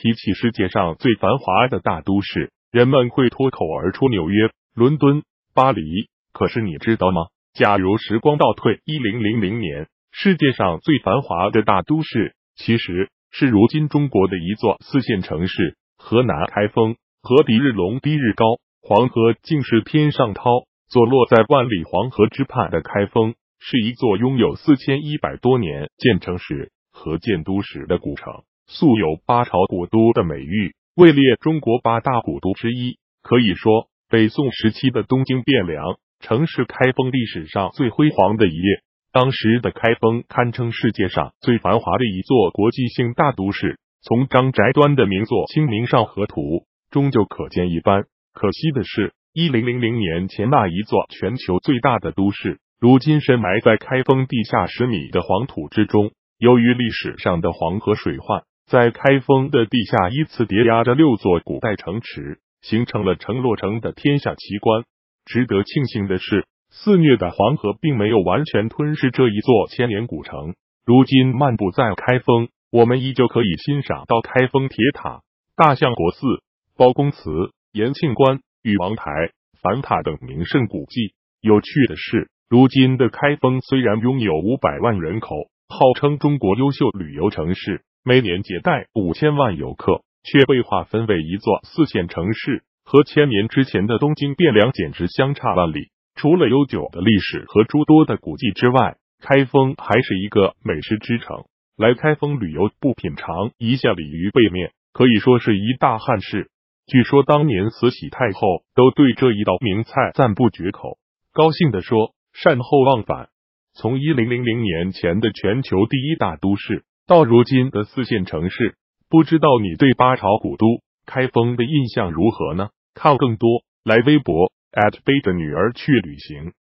提起世界上最繁华的大都市，人们会脱口而出纽约、伦敦、巴黎。可是你知道吗？假如时光倒退一零零零年，世界上最繁华的大都市，其实是如今中国的一座四线城市——河南开封。河底日隆，低日高，黄河竟是天上涛。坐落在万里黄河之畔的开封，是一座拥有四千一百多年建成史和建都史的古城，素有“八朝古都”的美誉，位列中国八大古都之一。可以说，北宋时期的东京汴梁城是开封历史上最辉煌的一页。当时的开封堪称世界上最繁华的一座国际性大都市。从张宅端的名作《清明上河图》中就可见一斑。可惜的是。一零零零年前，那一座全球最大的都市，如今深埋在开封地下十米的黄土之中。由于历史上的黄河水患，在开封的地下依次叠压着六座古代城池，形成了城落城的天下奇观。值得庆幸的是，肆虐的黄河并没有完全吞噬这一座千年古城。如今漫步在开封，我们依旧可以欣赏到开封铁塔、大相国寺、包公祠、延庆观。禹王台、樊塔等名胜古迹。有趣的是，如今的开封虽然拥有五百万人口，号称中国优秀旅游城市，每年接待五千万游客，却被划分为一座四线城市，和千年之前的东京汴梁简直相差万里。除了悠久的历史和诸多的古迹之外，开封还是一个美食之城。来开封旅游不品尝一下鲤鱼背面，可以说是一大憾事。据说当年慈禧太后都对这一道名菜赞不绝口，高兴的说：“善后忘返。”从一零零零年前的全球第一大都市，到如今的四线城市，不知道你对八朝古都开封的印象如何呢？看更多，来微博 at 背着女儿去旅行。